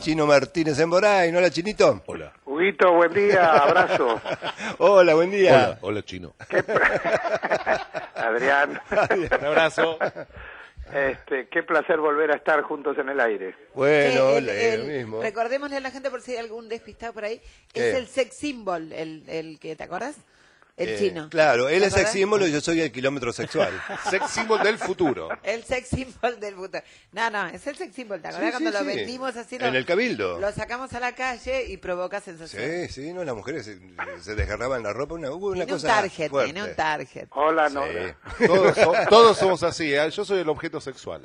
Chino Martínez en Boray, ¿no? Hola, Chinito. Hola. Huguito, buen día, abrazo. Hola, buen día. Hola, hola chino. Adrián, Un abrazo. este, qué placer volver a estar juntos en el aire. Bueno, el- eh, el- lo mismo. Recordémosle a la gente por si hay algún despistado por ahí. ¿Qué? Es el sex symbol, el, el que, ¿te acordás? El Eh, chino. Claro, él ¿Te es sex símbolo y yo soy el kilómetro sexual. Sex symbol del futuro. El sex symbol del futuro. No, no, es el sex symbol. ¿Te acordás Sí, cuando sí, lo sí. vendimos así? En lo- el Cabildo. Lo sacamos a la calle y provoca sensación. Sí, sí, no, las mujeres se, se desgarraban la ropa, una, una Tiene un cosa target, fuerte. tiene un target. Hola, Sí. Nora. Todos, so- todos somos así, ¿eh? yo soy el objeto sexual.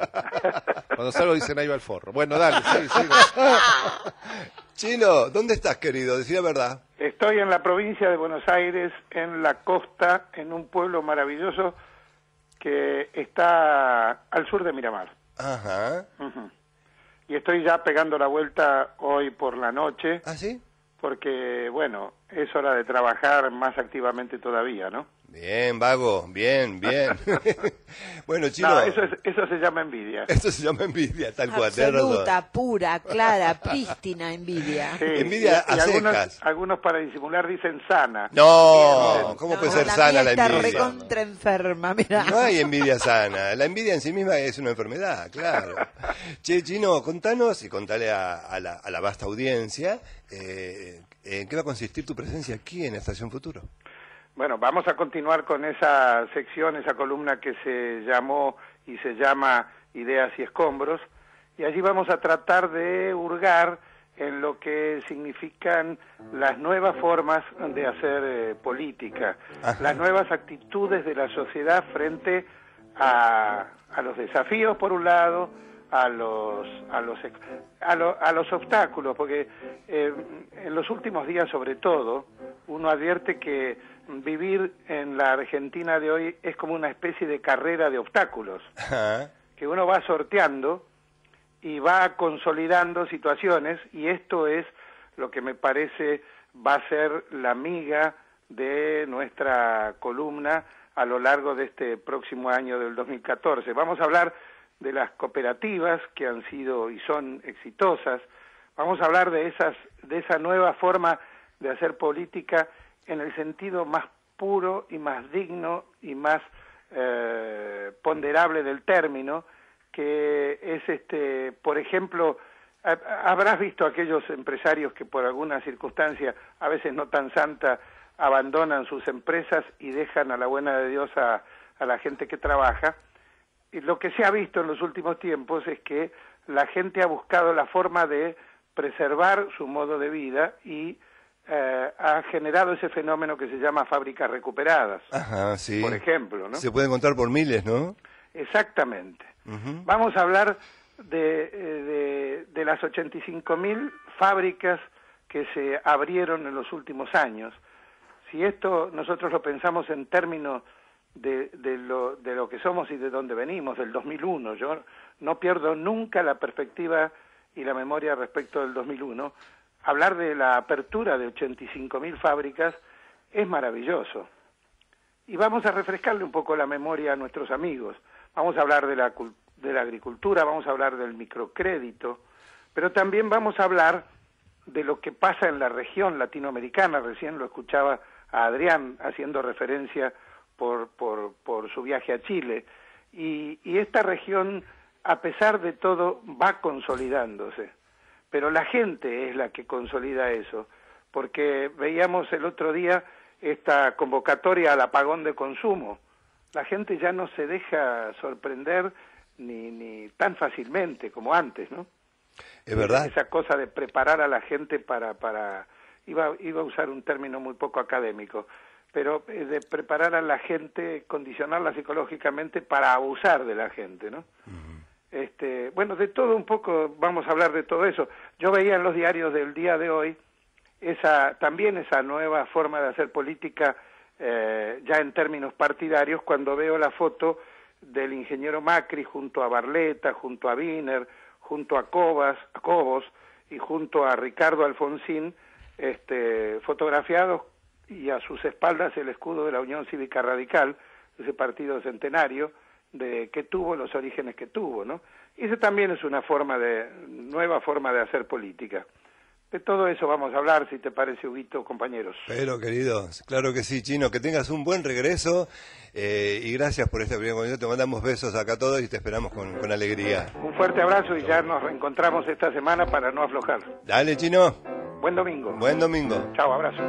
Cuando salgo dicen ahí va el forro. Bueno, dale, sí, sí. Chino, ¿dónde estás, querido? Decir la verdad. Estoy en la provincia de Buenos Aires, en la costa, en un pueblo maravilloso que está al sur de Miramar. Ajá. Ujú. Y estoy ya pegando la vuelta hoy por la noche, ¿Ah, sí? porque, bueno, es hora de trabajar más activamente todavía, ¿no? Bien, vago, bien, bien. bueno, Chino, No, eso, es- eso se llama envidia. esto se llama envidia, tal cual. Absoluta, pura, clara, prístina envidia. Sí, Envidia y- y a algunos, secas. algunos para disimular dicen sana. No, ¿cómo puede No, ser la sana la está envidia? recontra enferma, mira. No hay envidia sana. La envidia en sí misma es una enfermedad, claro. Che, Chino, contanos y contale a, a la, a la vasta audiencia eh, en qué va a consistir tu presencia aquí en Estación Futuro. Bueno, vamos a continuar con esa sección, esa columna que se llamó y se llama Ideas y Escombros, y allí vamos a tratar de hurgar en lo que significan las nuevas formas de hacer eh, política, Ajá. las nuevas actitudes de la sociedad frente a, a los desafíos, por un lado, a los a los a, lo- a los obstáculos porque eh, en los últimos días sobre todo uno advierte que vivir en la Argentina de hoy es como una especie de carrera de obstáculos que uno va sorteando y va consolidando situaciones y esto es lo que me parece va a ser la miga de nuestra columna a lo largo de este próximo año del 2014. Vamos a hablar de las cooperativas que han sido y son exitosas. Vamos a hablar de esas de esa nueva forma de hacer política en el sentido más puro y más digno y más eh, ponderable del término, que es este, por ejemplo, ha- habrás visto aquellos empresarios que por alguna circunstancia, a veces no tan santa, abandonan sus empresas y dejan a la buena de Dios a, a la gente que trabaja. Y lo que se ha visto en los últimos tiempos es que la gente ha buscado la forma de preservar su modo de vida y eh, ha generado ese fenómeno que se llama fábricas recuperadas, Ajá, sí. por ejemplo, ¿no? Se pueden contar por miles, ¿no? Exactamente. Vamos a hablar de, eh, de, de las 85.000 fábricas que se abrieron en los últimos años. Si esto nosotros lo pensamos en términos de, de, lo, de lo que somos y de dónde venimos, del 2001, yo no pierdo nunca la perspectiva y la memoria respecto del 2001, hablar de la apertura de 85.000 fábricas es maravilloso y vamos a refrescarle un poco la memoria a nuestros amigos. Vamos a hablar de la, de la agricultura, vamos a hablar del microcrédito, pero también vamos a hablar de lo que pasa en la región latinoamericana. Recién lo escuchaba a Adrián haciendo referencia por, por, por su viaje a Chile. Y, y esta región, a pesar de todo, va consolidándose. Pero la gente es la que consolida eso, porque veíamos el otro día esta convocatoria al apagón de consumo. La gente ya no se deja sorprender ni, ni tan fácilmente como antes, ¿no? Es verdad. Esa cosa de preparar a la gente para, para iba, iba a usar un término muy poco académico, pero eh, de preparar a la gente, condicionarla psicológicamente para abusar de la gente, ¿no? Este, bueno, de todo un poco vamos a hablar de todo eso. Yo veía en los diarios del día de hoy esa también esa nueva forma de hacer política eh, ya en términos partidarios cuando veo la foto del ingeniero Macri junto a Barleta, junto a Wiener, junto a Cobas, a Cobos y junto a Ricardo Alfonsín, este, fotografiados y a sus espaldas el escudo de la Unión Cívica Radical, ese partido centenario de que tuvo los orígenes que tuvo, ¿no? Esa también es una forma de, nueva forma de hacer política. De todo eso vamos a hablar, si te parece, Huguito, compañeros. Pero, querido, claro que sí, Chino, que tengas un buen regreso eh, y gracias por este primer momento. Te mandamos besos acá a todos y te esperamos con, con alegría. Un fuerte abrazo y ya nos reencontramos esta semana para no aflojar. Dale, Chino. Buen domingo. Buen domingo. Chao, abrazo.